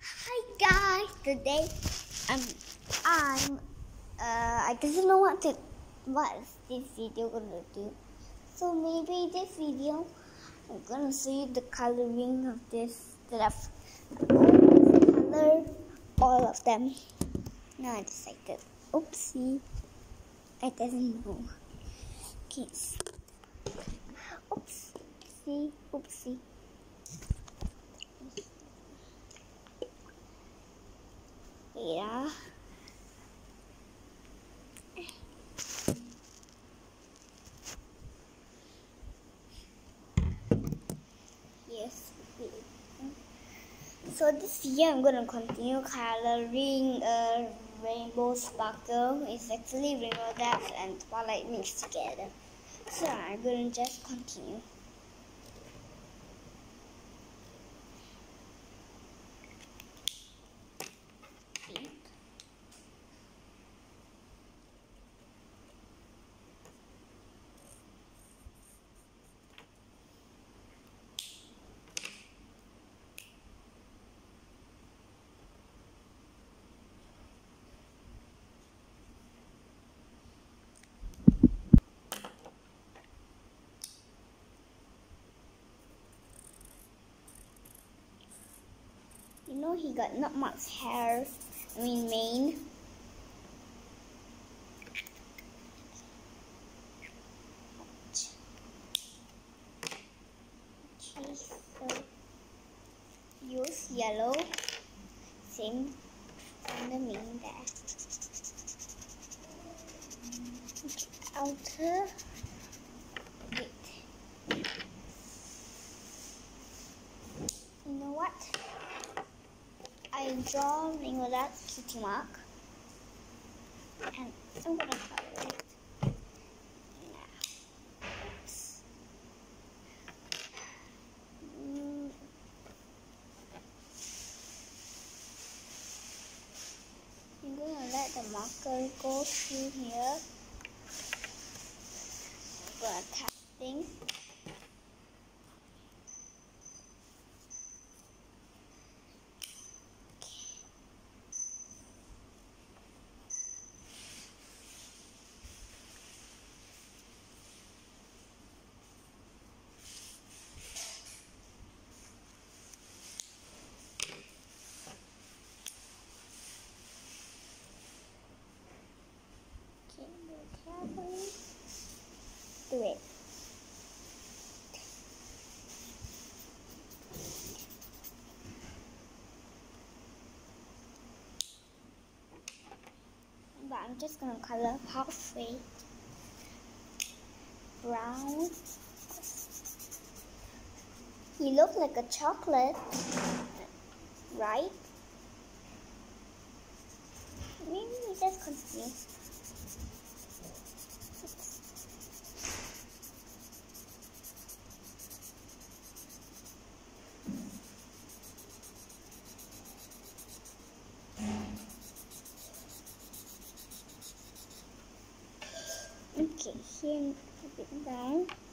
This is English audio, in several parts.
Hi guys, today I'm I'm uh I doesn't know what to what is this video gonna do. So maybe this video I'm gonna show you the coloring of this that I've all of them. Now I decided. Oopsie. I doesn't know. Okay. Oopsie. Oopsie. Yeah. Yes. So this year I'm gonna continue coloring a rainbow sparkle. It's actually rainbow dash and twilight mixed together. So I'm gonna just continue. Know he got not much hair. I mean mane. Use yellow. Same on the mane there. Outer. Wait. You know what? I draw that cutie mark and I'm gonna color it. I'm gonna let the marker go through here. I'm gonna tap things. Okay, carefully do it. But I'm just gonna color halfway brown. He looks like a chocolate, right? Maybe we just continue. Okay, here a bit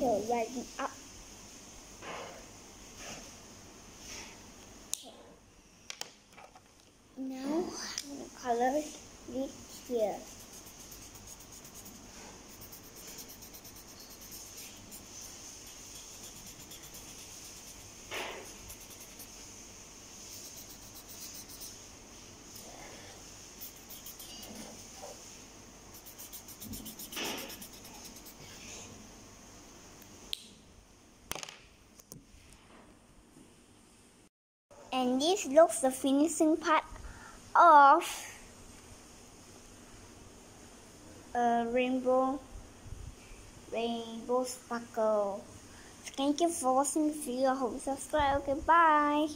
tail rising up. Now I'm gonna color this here. And this looks the finishing part of a rainbow rainbow sparkle. Thank you for watching. The video hope you subscribe okay bye